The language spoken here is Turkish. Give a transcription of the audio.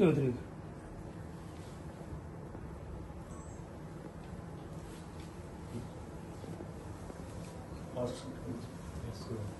ചോദ്യം Awesome.